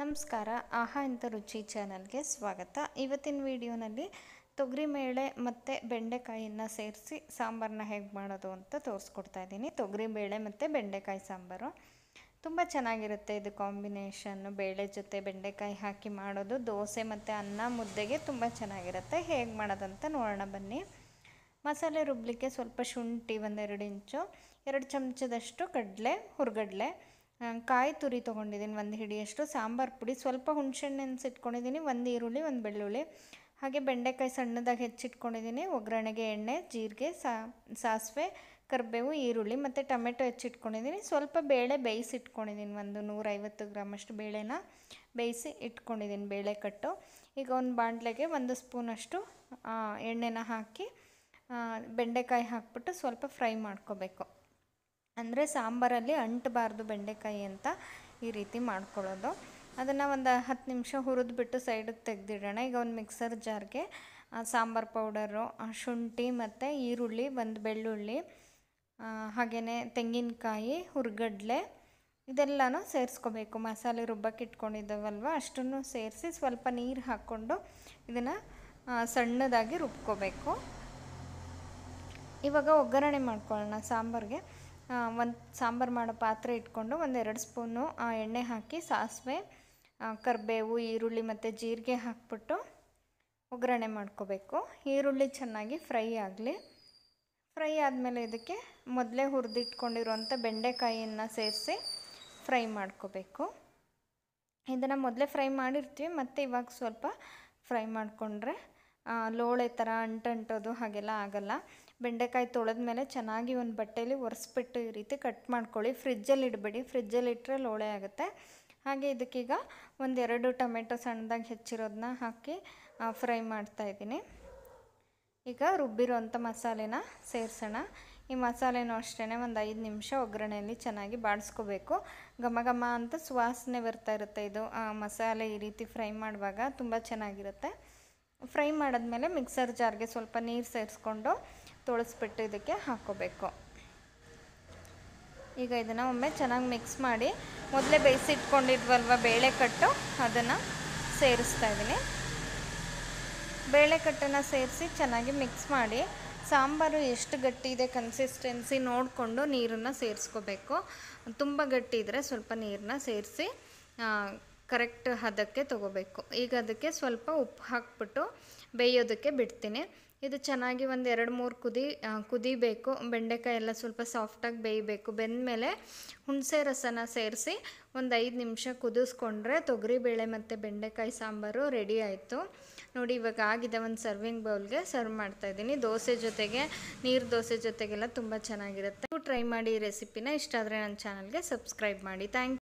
ನಮಸ್ಕಾರ, ಆಹಾ ಇಂಥ ರುಚಿ ಚಾನಲ್ಗೆ ಸ್ವಾಗತ. ಇವತ್ತಿನ ವಿಡಿಯೋನಲ್ಲಿ ತೊಗರಿಬೇಳೆ ಮತ್ತು ಬೆಂಡೆಕಾಯಿಯನ್ನು ಸೇರಿಸಿ ಸಾಂಬಾರನ್ನ ಹೇಗೆ ಮಾಡೋದು ಅಂತ ತೋರಿಸ್ಕೊಡ್ತಾ ಇದ್ದೀನಿ. ತೊಗರಿಬೇಳೆ ಮತ್ತು ಬೆಂಡೆಕಾಯಿ ಸಾಂಬಾರು. ತುಂಬ ಚೆನ್ನಾಗಿರುತ್ತೆ ಇದು ಕಾಂಬಿನೇಷನ್ನು ಬೇಳೆ ಜೊತೆ ಬೆಂಡೆಕಾಯಿ ಹಾಕಿ ಮಾಡೋದು, ದೋಸೆ ಮತ್ತು ಅನ್ನ ಮುದ್ದೆಗೆ ತುಂಬ ಚೆನ್ನಾಗಿರುತ್ತೆ. ಹೇಗೆ ಮಾಡೋದಂತ ನೋಡೋಣ ಬನ್ನಿ. ಮಸಾಲೆ ರುಬ್ಬಲಿಕ್ಕೆ ಸ್ವಲ್ಪ ಶುಂಠಿ ಒಂದೆರಡು ಇಂಚು, ಎರಡು ಚಮಚದಷ್ಟು ಕಡಲೆ, ಹುರ್ಗಡ್ಲೆ ಕಾಯಿ ತುರಿ ತೊಗೊಂಡಿದ್ದೀನಿ, ಒಂದು ಹಿಡಿಯಷ್ಟು, ಸಾಂಬಾರು ಪುಡಿ, ಸ್ವಲ್ಪ ಹುಣಸೆಹಣ್ಣು ನೆನೆಸಿಟ್ಕೊಂಡಿದ್ದೀನಿ ಒಂದು ಈರುಳ್ಳಿ, ಒಂದು ಬೆಳ್ಳುಳ್ಳಿ. ಹಾಗೆ ಬೆಂಡೆಕಾಯಿ ಸಣ್ಣದಾಗಿ ಹೆಚ್ಚಿಟ್ಕೊಂಡಿದ್ದೀನಿ, ಒಗ್ಗರಣೆಗೆ ಎಣ್ಣೆ, ಜೀರಿಗೆ ಸಾಸಿವೆ, ಕರಿಬೇವು, ಈರುಳ್ಳಿ ಮತ್ತು ಟೊಮೆಟೊ ಹೆಚ್ಚಿಟ್ಕೊಂಡಿದ್ದೀನಿ. ಸ್ವಲ್ಪ ಬೇಳೆ ಬೇಯಿಸಿಟ್ಕೊಂಡಿದ್ದೀನಿ, ಒಂದು ನೂರೈವತ್ತು ಗ್ರಾಮಷ್ಟು ಬೇಳೆನ ಬೇಯಿಸಿ ಇಟ್ಕೊಂಡಿದ್ದೀನಿ ಬೇಳೆ ಕಟ್ಟು ಈಗ ಒಂದು ಬಾಂಡ್ಲೆಗೆ ಒಂದು ಸ್ಪೂನಷ್ಟು ಎಣ್ಣೆನ ಹಾಕಿ ಬೆಂಡೆಕಾಯಿ ಹಾಕ್ಬಿಟ್ಟು ಸ್ವಲ್ಪ ಫ್ರೈ ಮಾಡ್ಕೋಬೇಕು. ಅಂದರೆ ಸಾಂಬಾರಲ್ಲಿ ಅಂಟಬಾರ್ದು ಬೆಂಡೆಕಾಯಿ ಅಂತ ಈ ರೀತಿ ಮಾಡ್ಕೊಳ್ಳೋದು. ಅದನ್ನು ಒಂದು ಹತ್ತು ನಿಮಿಷ ಹುರಿದ್ಬಿಟ್ಟು ಸೈಡಿಗೆ ತೆಗೆದಿಡೋಣ. ಈಗ ಒಂದು ಮಿಕ್ಸರ್ ಜಾರ್ಗೆ ಸಾಂಬಾರು ಪೌಡರು ಶುಂಠಿ ಮತ್ತು ಈರುಳ್ಳಿ, ಒಂದು ಬೆಳ್ಳುಳ್ಳಿ ಹಾಗೆಯೇ ತೆಂಗಿನಕಾಯಿ, ಹುರ್ಗಡ್ಲೆ ಇದೆಲ್ಲನೂ ಸೇರಿಸ್ಕೋಬೇಕು. ಮಸಾಲೆ ರುಬ್ಬಕ್ಕೆ ಇಟ್ಕೊಂಡಿದ್ದಾವಲ್ವ, ಅಷ್ಟನ್ನು ಸೇರಿಸಿ ಸ್ವಲ್ಪ ನೀರು ಹಾಕ್ಕೊಂಡು ಇದನ್ನು ಸಣ್ಣದಾಗಿ ರುಬ್ಕೋಬೇಕು. ಇವಾಗ ಒಗ್ಗರಣೆ ಮಾಡ್ಕೊಳ್ಳೋಣ ಸಾಂಬಾರಿಗೆ. ಒಂದು ಸಾಂಬಾರು ಮಾಡೋ ಪಾತ್ರೆ ಇಟ್ಕೊಂಡು ಒಂದೆರಡು ಸ್ಪೂನು ಎಣ್ಣೆ ಹಾಕಿ ಸಾಸಿವೆ ಕರಿಬೇವು, ಈರುಳ್ಳಿ ಮತ್ತು ಜೀರಿಗೆ ಹಾಕ್ಬಿಟ್ಟು ಒಗ್ಗರಣೆ ಮಾಡ್ಕೋಬೇಕು. ಈರುಳ್ಳಿ ಚೆನ್ನಾಗಿ ಫ್ರೈ ಆಗಲಿ. ಫ್ರೈ ಆದಮೇಲೆ ಇದಕ್ಕೆ ಮೊದಲೇ ಹುರಿದಿಟ್ಕೊಂಡಿರುವಂಥ ಬೆಂಡೆಕಾಯಿಯನ್ನು ಸೇರಿಸಿ ಫ್ರೈ ಮಾಡ್ಕೋಬೇಕು. ಇದನ್ನು ಮೊದಲೇ ಫ್ರೈ ಮಾಡಿರ್ತೀವಿ, ಮತ್ತು ಇವಾಗ ಸ್ವಲ್ಪ ಫ್ರೈ ಮಾಡಿಕೊಂಡ್ರೆ ಲೋಳೆ ಥರ ಅಂಟಂಟೋದು ಹಾಗೆಲ್ಲ ಆಗಲ್ಲ. ಬೆಂಡೆಕಾಯಿ ತೊಳೆದ್ಮೇಲೆ ಚೆನ್ನಾಗಿ ಒಂದು ಬಟ್ಟೆಯಲ್ಲಿ ಒರೆಸ್ಬಿಟ್ಟು ಈ ರೀತಿ ಕಟ್ ಮಾಡ್ಕೊಳ್ಳಿ. ಫ್ರಿಜ್ಜಲ್ಲಿ ಇಡಬೇಡಿ. ಫ್ರಿಜ್ಜಲ್ಲಿ ಇಟ್ಟರೆ ಲೋಳೆ ಆಗುತ್ತೆ. ಹಾಗೆ ಇದಕ್ಕೀಗ ಒಂದೆರಡು ಟೊಮೆಟೊ ಸಣ್ಣದಾಗಿ ಹೆಚ್ಚಿರೋದನ್ನ ಹಾಕಿ ಫ್ರೈ ಮಾಡ್ತಾಯಿದ್ದೀನಿ ಈಗ ರುಬ್ಬಿರೋಂಥ ಮಸಾಲೆನ ಸೇರಿಸೋಣ. ಈ ಮಸಾಲೆನೂ ಅಷ್ಟೇ ಒಂದು ಐದು ನಿಮಿಷ ಒಗ್ಗರಣೆಯಲ್ಲಿ ಚೆನ್ನಾಗಿ ಬಾಡಿಸ್ಕೋಬೇಕು ಘಮ ಘಮ ಅಂತ ಸುವಾಸನೆ ಬರ್ತಾ ಇರುತ್ತೆ ಇದು. ಮಸಾಲೆ ಈ ರೀತಿ ಫ್ರೈ ಮಾಡುವಾಗ ತುಂಬ ಚೆನ್ನಾಗಿರುತ್ತೆ. ಫ್ರೈ ಮಾಡಿದ್ಮೇಲೆ ಮಿಕ್ಸರ್ ಜಾರ್ಗೆ ಸ್ವಲ್ಪ ನೀರು ಸೇರಿಸ್ಕೊಂಡು ತೊಳಸ್ಬಿಟ್ಟು ಇದಕ್ಕೆ ಹಾಕ್ಕೋಬೇಕು ಈಗ ಇದನ್ನು ಒಮ್ಮೆ ಚೆನ್ನಾಗಿ ಮಿಕ್ಸ್ ಮಾಡಿ ಮೊದಲೇ ಬೇಯಿಸಿಟ್ಕೊಂಡಿದ್ವಲ್ವ ಬೇಳೆ ಕಟ್ಟು ಅದನ್ನು ಸೇರಿಸ್ತಾ ಇದ್ದೀನಿ. ಬೇಳೆಕಟ್ಟನ್ನು ಸೇರಿಸಿ ಚೆನ್ನಾಗಿ ಮಿಕ್ಸ್ ಮಾಡಿ ಸಾಂಬಾರು ಎಷ್ಟು ಗಟ್ಟಿ ಇದೆ ಕನ್ಸಿಸ್ಟೆನ್ಸಿ ನೋಡಿಕೊಂಡು ನೀರನ್ನು ಸೇರಿಸ್ಕೋಬೇಕು. ತುಂಬ ಗಟ್ಟಿ ಇದ್ದರೆ ಸ್ವಲ್ಪ ನೀರನ್ನ ಸೇರಿಸಿ ಕರೆಕ್ಟ್ ಹದಕ್ಕೆ ತೊಗೋಬೇಕು. ಈಗ ಅದಕ್ಕೆ ಸ್ವಲ್ಪ ಉಪ್ಪು ಹಾಕ್ಬಿಟ್ಟು ಬೇಯೋದಕ್ಕೆ ಬಿಡ್ತೀನಿ. ಇದು ಚೆನ್ನಾಗಿ ಒಂದು ಎರಡು ಮೂರು ಕುದಿ ಕುದಿಬೇಕು. ಬೆಂಡೆಕಾಯಿ ಎಲ್ಲ ಸ್ವಲ್ಪ ಸಾಫ್ಟಾಗಿ ಬೇಯಬೇಕು. ಬೆಂದಮೇಲೆ ಹುಣಸೆ ರಸನ ಸೇರಿಸಿ ಒಂದು ಐದು ನಿಮಿಷ ಕುದಿಸ್ಕೊಂಡ್ರೆ ತೊಗರಿಬೇಳೆ ಮತ್ತು ಬೆಂಡೆಕಾಯಿ ಸಾಂಬಾರು ರೆಡಿ ಆಯಿತು. ನೋಡಿ, ಇವಾಗ ಆಗಿದೆ ಒಂದು ಸರ್ವಿಂಗ್ ಬೌಲ್ಗೆ ಸರ್ವ್ ಮಾಡ್ತಾ ಇದ್ದೀನಿ. ದೋಸೆ ಜೊತೆಗೆ, ನೀರು ದೋಸೆ ಜೊತೆಗೆಲ್ಲ ತುಂಬ ಚೆನ್ನಾಗಿರುತ್ತೆ. ಟ್ರೈ ಮಾಡಿ ರೆಸಿಪಿನ ಇಷ್ಟ ಆದರೆ ನನ್ನ ಚಾನಲ್ಗೆ ಸಬ್ಸ್ಕ್ರೈಬ್ ಮಾಡಿ. ಥ್ಯಾಂಕ್